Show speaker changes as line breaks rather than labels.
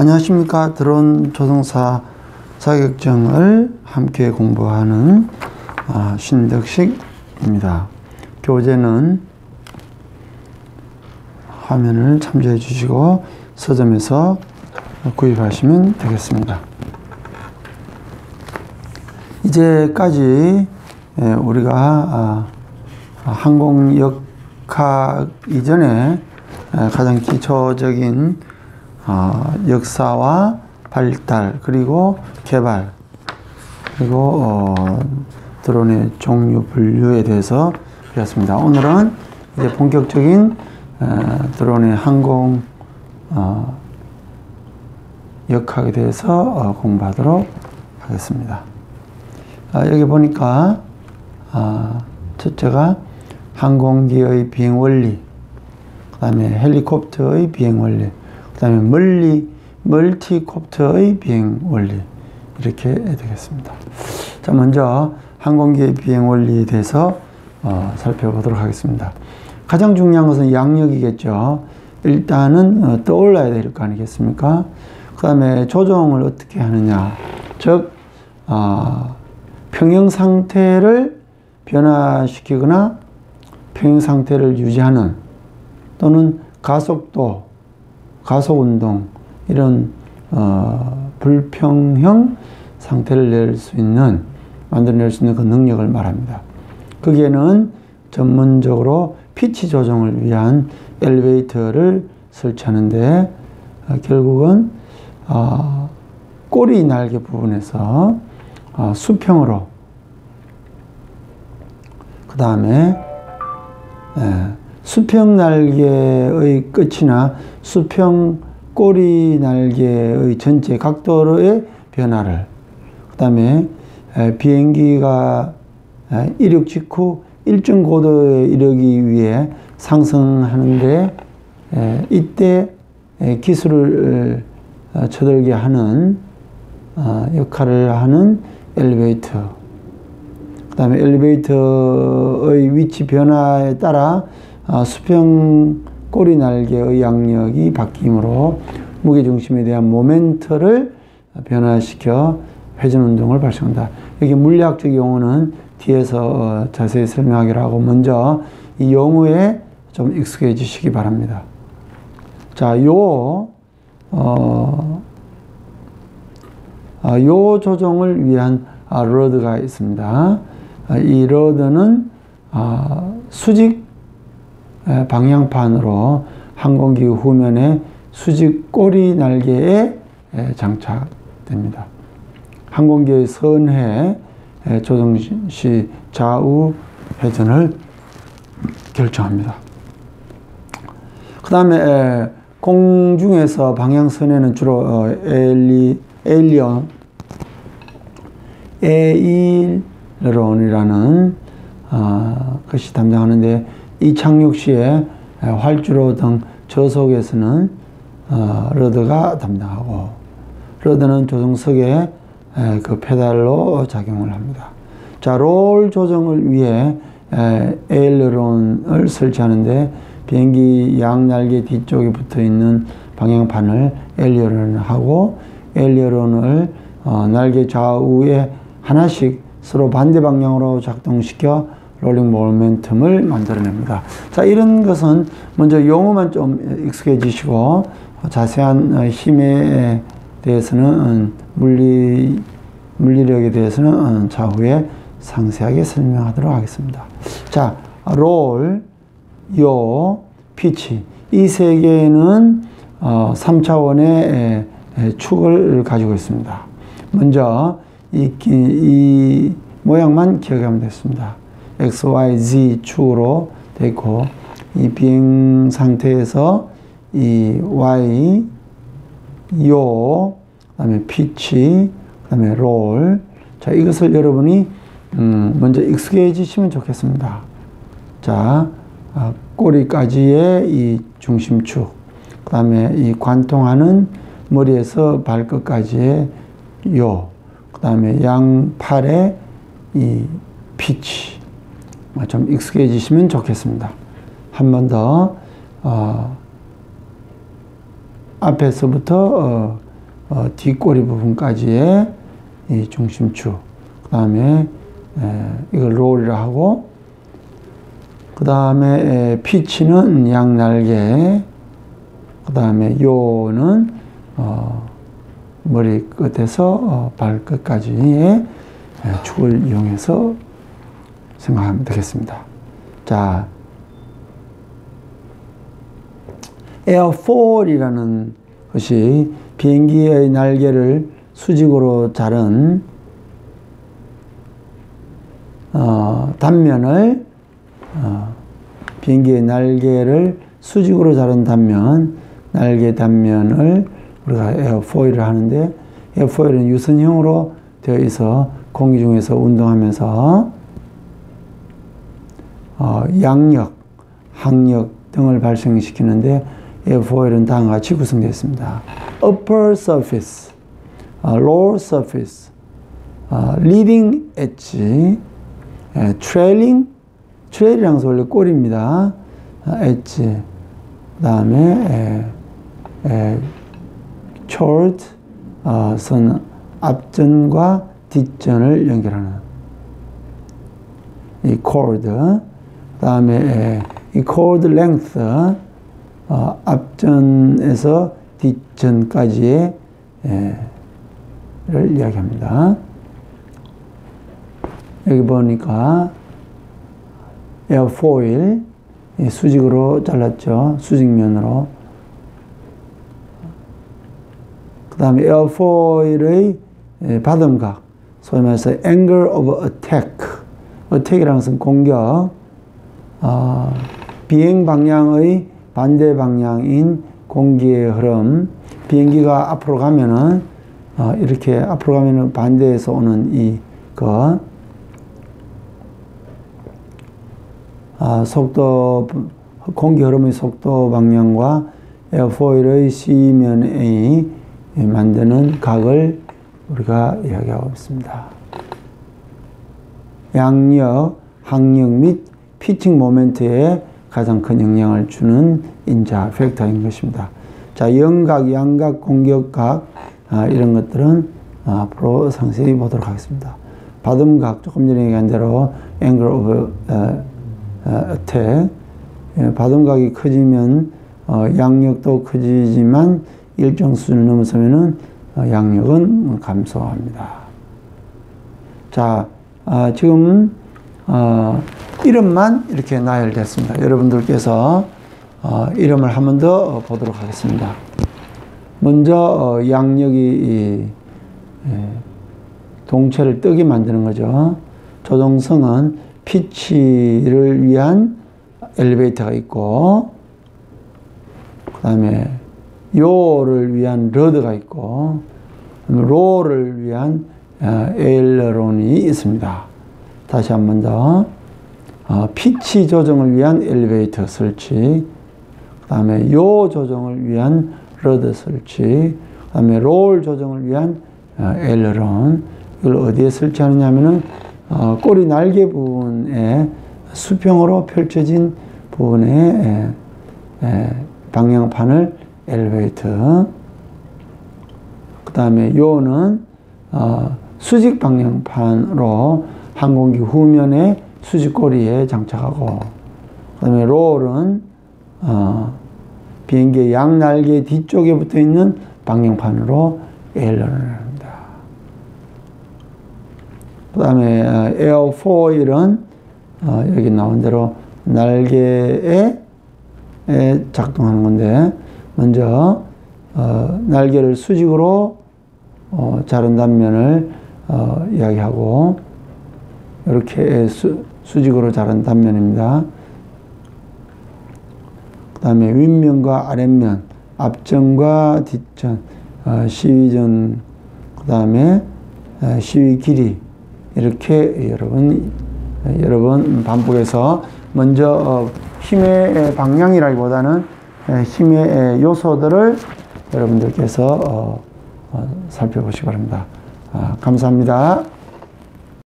안녕하십니까. 드론 조종사 자격증을 함께 공부하는 아, 신덕식입니다. 교재는 화면을 참조해 주시고 서점에서 구입하시면 되겠습니다. 이제까지 예, 우리가 아, 항공역학 이전에 가장 기초적인 어, 역사와 발달 그리고 개발 그리고 어, 드론의 종류 분류에 대해서 배웠습니다. 오늘은 이제 본격적인 어, 드론의 항공 어, 역학에 대해서 어, 공부하도록 하겠습니다. 아, 여기 보니까 아, 첫째가 항공기의 비행 원리, 그 다음에 헬리콥터의 비행 원리, 그 다음에 멀리, 멀티콥터의 비행 원리. 이렇게 되겠습니다. 자, 먼저 항공기의 비행 원리에 대해서 어, 살펴보도록 하겠습니다. 가장 중요한 것은 양력이겠죠. 일단은 어, 떠올라야 될 거 아니겠습니까? 그 다음에 조종을 어떻게 하느냐. 즉, 어, 평형 상태를 변화시키거나 평형 상태를 유지하는 또는 가속도 가속 운동 이런 어, 불평형 상태를 낼 수 있는 만들어낼 수 있는 그 능력을 말합니다. 거기에는 전문적으로 피치 조정을 위한 엘리베이터를 설치하는데 어, 결국은 어, 꼬리 날개 부분에서 어, 수평으로 그 다음에 예, 수평 날개의 끝이나 수평 꼬리 날개의 전체 각도의 변화를 그 다음에 비행기가 이륙 직후 일정 고도에 이르기 위해 상승하는데 이때 기술을 어, 쳐들게 하는 어, 역할을 하는 엘리베이터 그 다음에 엘리베이터의 위치 변화에 따라 아, 수평 꼬리 날개의 양력이 바뀌므로 무게 중심에 대한 모멘트를 변화시켜 회전 운동을 발생한다. 여기 물리학적 용어는 뒤에서 어, 자세히 설명하기로 하고 먼저 이 용어에 좀 익숙해지시기 바랍니다. 자, 요, 어, 아, 요 조정을 위한 아, 러드가 있습니다. 이 러드는 수직 방향판으로 항공기 후면에 수직 꼬리 날개에 장착됩니다. 항공기의 선해 조정 시 좌우 회전을 결정합니다. 그 다음에 공중에서 방향선에는 주로 어, 에일리, 에일리언, 에일런이라는 어, 것이 담당하는데 이 착륙 시에 활주로 등 저속에서는 어, rudder가 담당하고 rudder는 조종석에 그 페달로 작용을 합니다. 자, 롤 조정을 위해 aileron을 설치하는데 비행기 양날개 뒤쪽에 붙어 있는 방향판을 aileron을 하고 aileron을 어, 날개 좌우에 하나씩 서로 반대 방향으로 작동시켜 rolling momentum을 만들어냅니다. 자, 이런 것은 먼저 용어만 좀 익숙해지시고 자세한 어, 힘에 대해서는 물리 물리력에 대해서는 차후에 상세하게 설명하도록 하겠습니다. 자, 롤, 요, 피치 이 세 개는 어, 3차원의 축을 가지고 있습니다. 먼저 이, 이 모양만 기억하면 됐습니다. X, Y, Z 축으로 되어 있고 이 비행 상태에서 이 Y, 요, 그 다음에 피치, 그 다음에 롤. 자, 이것을 여러분이 음, 먼저 익숙해지시면 좋겠습니다. 자, 아, 꼬리까지의 이 중심축, 그 다음에 이 관통하는 머리에서 발끝까지의 요, 그 다음에 양팔의 이 피치, 좀 익숙해지시면 좋겠습니다. 한 번 더, 어, 앞에서부터 어, 어, 뒷꼬리 부분까지의 이 중심축. 그 다음에 이걸 롤이라 하고 그 다음에 피치는 양날개 그 다음에 요는 어, 머리 끝에서 어, 발끝까지의 축을 이용해서 생각하면 되겠습니다. 자, 에어폴이라는 것이 비행기의 날개를 수직으로 자른 어, 단면을 어, 비행기의 날개를 수직으로 자른 단면, 날개 단면을 우리가 에어포일을 하는데 에어포일은 유선형으로 되어 있어 공기 중에서 운동하면서 어, 양력, 항력 등을 발생시키는데 에어포일은 다음과 같이 구성되어 있습니다. upper surface, uh, lower surface, uh, leading edge, uh, trailing, trail이라는 것은 원래 uh, edge, 그 다음에 short, 어, 선 앞전과 뒷전을 연결하는 이 cord, 그 다음에 이 cord length, 어, 앞전에서 뒷전까지의 를 이야기합니다. 여기 보니까 에어포일 수직으로 잘랐죠. 수직면으로. 그 다음에 에어포일의 받음각, 소위 말해서 angle of attack. attack이라는 것은 공격, 어, 비행 방향의 반대 방향인 공기의 흐름, 비행기가 앞으로 가면은 어, 이렇게 앞으로 가면은 반대에서 오는 이 것, 아, 속도, 공기 흐름의 속도 방향과 에어포일의 C면에 만드는 각을 우리가 이야기하고 있습니다. 양력, 항력 및 피칭 모멘트에 가장 큰 영향을 주는 인자 팩터인 것입니다. 자, 영각, 양각, 공격각 아, 이런 것들은 앞으로 상세히 보도록 하겠습니다. 받음각 조금 전에 얘기한 대로 angle of attack 받음각이 커지면 어, 양력도 커지지만 일정 수준을 넘어서면은 어, 양력은 감소합니다. 자, 아, 지금 어, 이름만 이렇게 나열됐습니다. 여러분들께서 어, 이름을 한 번 더 보도록 하겠습니다. 먼저 어, 양력이 예, 동체를 뜨게 만드는 거죠. 조종성은 피치를 위한 엘리베이터가 있고 그 다음에 요를 위한 러드가 있고 로를 위한 어, 에일런이 있습니다. 다시 한 번 더. 어, pitch 조정을 위한 엘리베이터 설치, 그 다음에 yaw 조정을 위한 rudder 설치, 그 다음에 롤 조정을 위한 어, aileron, 이걸 어디에 설치하느냐면은 어, 꼬리 날개 부분에 수평으로 펼쳐진 부분에 에, 에, 방향판을 엘리베이터, 그 다음에 요는 어, 수직 방향판으로 항공기 후면에 수직꼬리에 장착하고 그다음에 롤은 어, 비행기의 양날개 뒤쪽에 붙어 있는 방향판으로 에일런을 합니다. 그 다음에 어, 에어 포일은 어, 여기 나온 대로 날개에 작동하는 건데 먼저 어, 날개를 수직으로 어, 자른 단면을 어, 이야기하고 이렇게 수, 수직으로 자른 단면입니다. 그 다음에 윗면과 아랫면, 앞전과 뒷전, 어, 시위전, 그 다음에 어, 시위 길이 이렇게 여러분 여러 번 반복해서 먼저 어, 힘의 방향이라기보다는 힘의 요소들을 여러분들께서 어, 어, 살펴보시기 바랍니다. 아, 감사합니다.